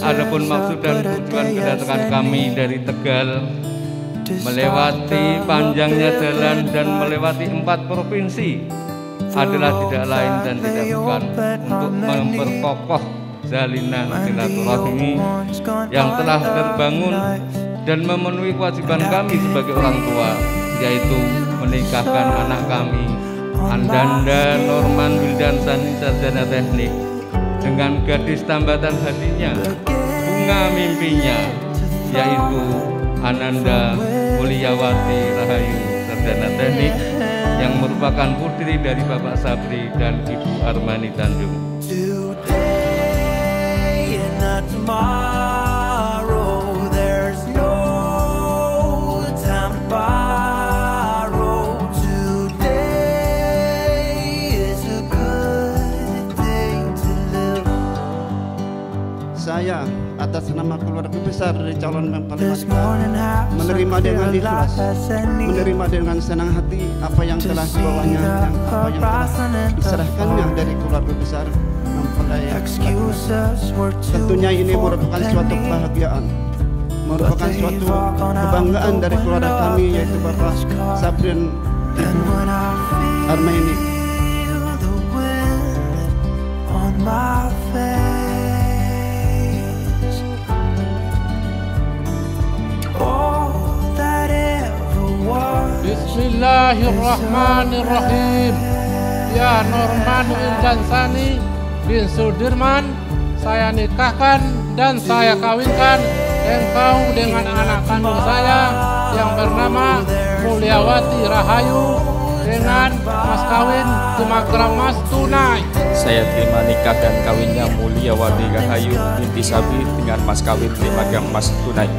Adapun maksud dan tujuan kedatangan kami dari Tegal melewati panjangnya jalan dan melewati empat provinsi adalah tidak lain dan tidak bukan untuk memperkokoh jalinan silaturahmi yang telah terbangun dan memenuhi kewajiban kami sebagai orang tua yaitu menikahkan anak kami Andanda Norman Wildan Sani Sarjana Teknik dengan gadis tambatan hatinya bunga mimpinya yaitu Ananda Mulyawati Rahayu Sarjana Teknik yang merupakan putri dari Bapak Sabri dan Ibu Armani Tanjung. Today and not tomorrow. There's no time to borrow. Today is a good day to live. Saya atas nama keluarga besar dari calon mempelai menerima dengan ikhlas, menerima dengan senang hati apa yang telah dibawanya dan apa yang telah diserahkannya dari keluarga besar mempelai Tentunya ini merupakan suatu kebahagiaan, merupakan suatu kebanggaan dari keluarga kami yaitu Bapak Sabrin Ibu when Bismillahirrahmanirrahim Ya Norman Wildansani bin Sudirman Saya nikahkan dan saya kawinkan engkau dengan anak kandung saya yang bernama Mulyawati Rahayu dengan mas kawin Tumagram Mas tunai Saya terima nikah dan kawinnya Mulyawati Rahayu binti Sabri dengan mas kawin Limagang Mas tunai.